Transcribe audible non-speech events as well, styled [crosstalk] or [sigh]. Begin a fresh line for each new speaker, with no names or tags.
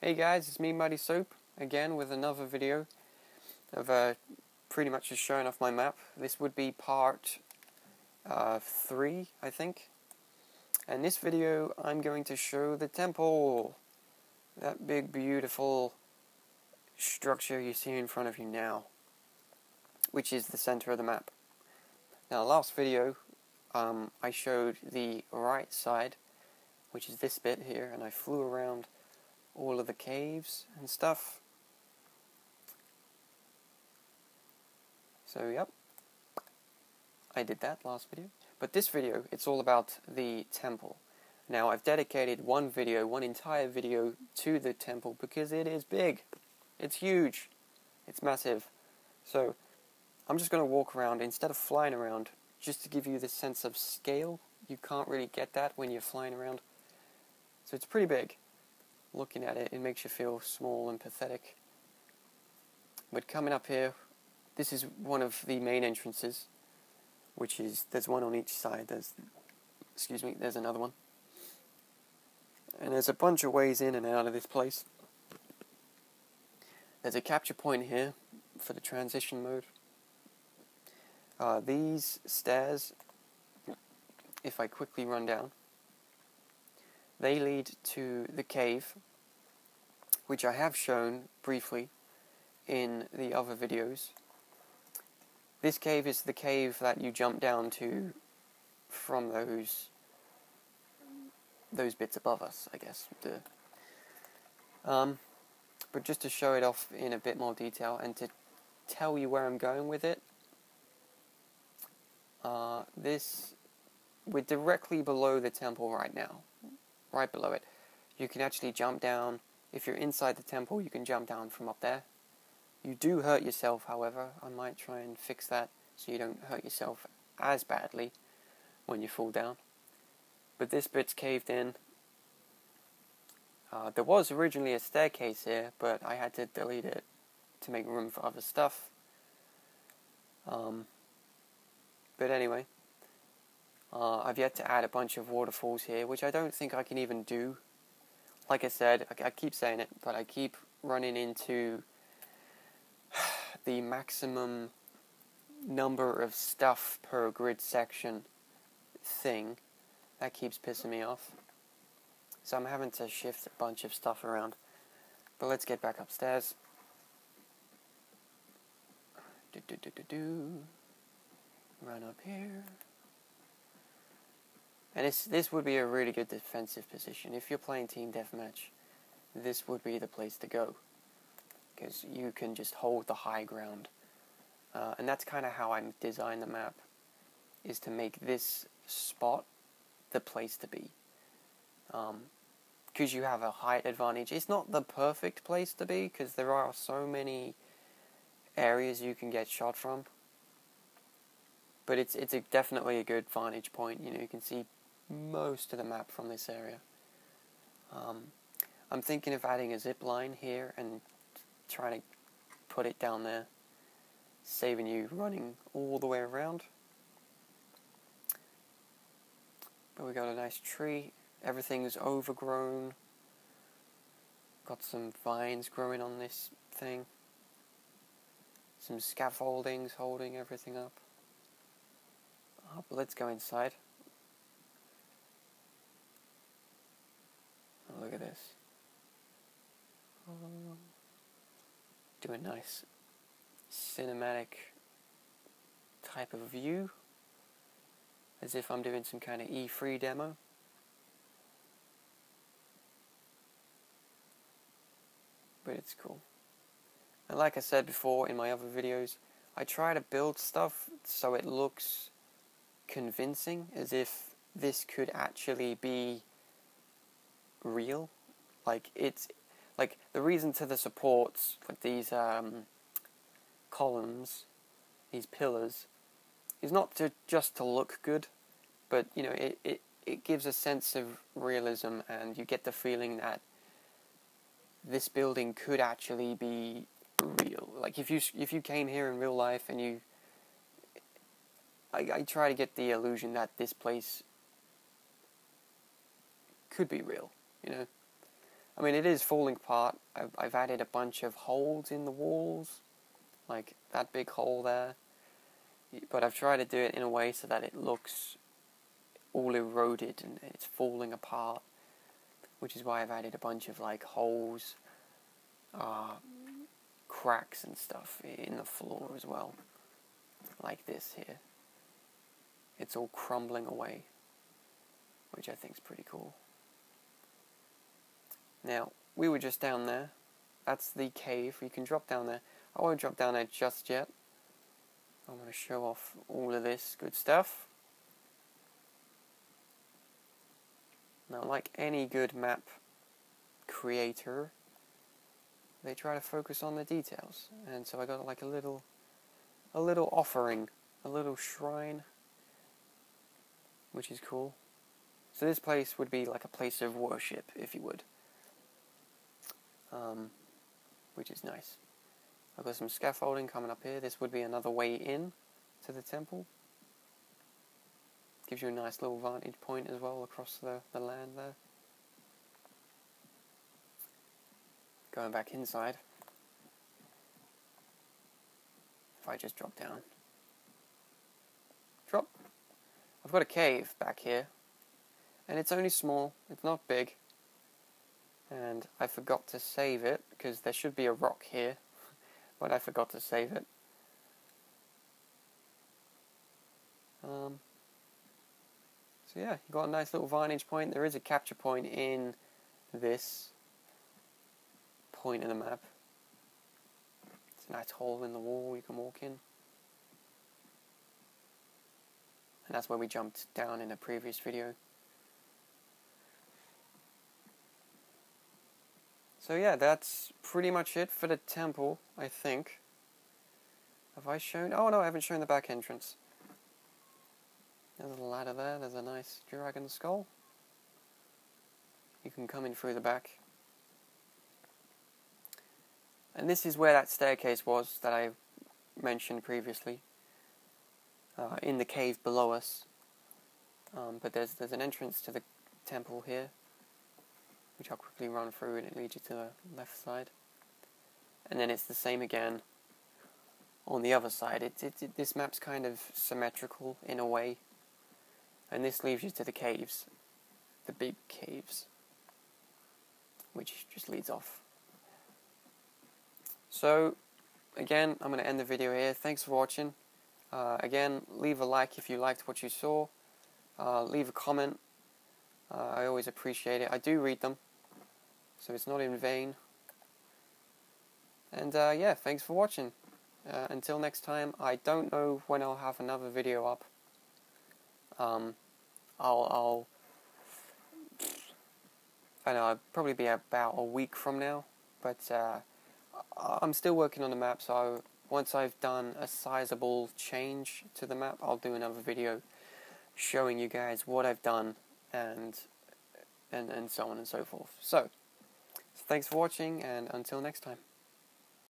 Hey guys, it's me, Muddy Soap, again with another video of uh, pretty much just showing off my map. This would be part uh, 3, I think. And this video, I'm going to show the temple. That big, beautiful structure you see in front of you now. Which is the center of the map. Now, last video, um, I showed the right side, which is this bit here, and I flew around all of the caves and stuff. So, yep. I did that last video. But this video, it's all about the temple. Now, I've dedicated one video, one entire video to the temple because it is big. It's huge. It's massive. So, I'm just going to walk around instead of flying around just to give you this sense of scale. You can't really get that when you're flying around. So, it's pretty big looking at it, it makes you feel small and pathetic. But coming up here, this is one of the main entrances, which is there's one on each side. There's, excuse me, there's another one, and there's a bunch of ways in and out of this place. There's a capture point here for the Transmission mode. Uh, these stairs, if I quickly run down, they lead to the cave, which I have shown briefly in the other videos. This cave is the cave that you jump down to from those those bits above us, I guess. Um, but just to show it off in a bit more detail and to tell you where I'm going with it, uh, this we're directly below the temple right now right below it. You can actually jump down. If you're inside the temple, you can jump down from up there. You do hurt yourself, however. I might try and fix that so you don't hurt yourself as badly when you fall down. But this bit's caved in. Uh, there was originally a staircase here, but I had to delete it to make room for other stuff. Um, but anyway, uh, I've yet to add a bunch of waterfalls here, which I don't think I can even do. Like I said, I, I keep saying it, but I keep running into [sighs] the maximum number of stuff per grid section thing. That keeps pissing me off. So I'm having to shift a bunch of stuff around. But let's get back upstairs. Do, do, do, do, do. Run up here. And this this would be a really good defensive position. If you're playing team deathmatch, this would be the place to go. Because you can just hold the high ground. Uh, and that's kind of how I designed the map, is to make this spot the place to be. Because um, you have a height advantage. It's not the perfect place to be, because there are so many areas you can get shot from. But it's it's a, definitely a good vantage point. You know, you can see most of the map from this area. Um, I'm thinking of adding a zip line here and trying to put it down there, saving you running all the way around. But we got a nice tree. Everything's overgrown. Got some vines growing on this thing. Some scaffoldings holding everything up. Oh, let's go inside. Look at this. Um, do a nice cinematic type of view, as if I'm doing some kind of E3 demo. But it's cool. And like I said before in my other videos, I try to build stuff so it looks convincing, as if this could actually be real. Like it's like the reason to the supports, like these um, columns, these pillars, is not to just to look good, but you know it, it it gives a sense of realism, and you get the feeling that this building could actually be real. Like if you if you came here in real life and you, I, I try to get the illusion that this place could be real you know. I mean, it is falling apart. I've, I've added a bunch of holes in the walls, like that big hole there. But I've tried to do it in a way so that it looks all eroded and it's falling apart, which is why I've added a bunch of like holes, uh, cracks and stuff in the floor as well, like this here. It's all crumbling away, which I think is pretty cool. Now, we were just down there. That's the cave. You can drop down there. I won't drop down there just yet. I'm going to show off all of this good stuff. Now, like any good map creator, they try to focus on the details. And so I got like a little, a little offering, a little shrine, which is cool. So this place would be like a place of worship, if you would um, which is nice. I've got some scaffolding coming up here. This would be another way in to the temple. Gives you a nice little vantage point as well across the, the land there. Going back inside. If I just drop down. Drop. I've got a cave back here. And it's only small, it's not big and I forgot to save it because there should be a rock here [laughs] but I forgot to save it. Um, so yeah you got a nice little vantage point. There is a capture point in this point in the map. It's a nice hole in the wall you can walk in. And that's where we jumped down in a previous video So yeah, that's pretty much it for the temple, I think. Have I shown? Oh no, I haven't shown the back entrance. There's a ladder there, there's a nice dragon skull. You can come in through the back. And this is where that staircase was that I mentioned previously. Uh, in the cave below us. Um, but there's there's an entrance to the temple here which I'll quickly run through and it leads you to the left side. And then it's the same again on the other side. It, it, it, this map's kind of symmetrical in a way, and this leads you to the caves, the big caves, which just leads off. So, again, I'm going to end the video here. Thanks for watching. Uh, again, leave a like if you liked what you saw. Uh, leave a comment. Uh, I always appreciate it. I do read them so it's not in vain. And uh, yeah, thanks for watching. Uh, until next time, I don't know when I'll have another video up. Um, I'll, I'll, I know, I'll probably be about a week from now, but uh, I'm still working on the map, so once I've done a sizable change to the map, I'll do another video showing you guys what I've done and and and so on and so forth. So, Thanks for watching, and until next time.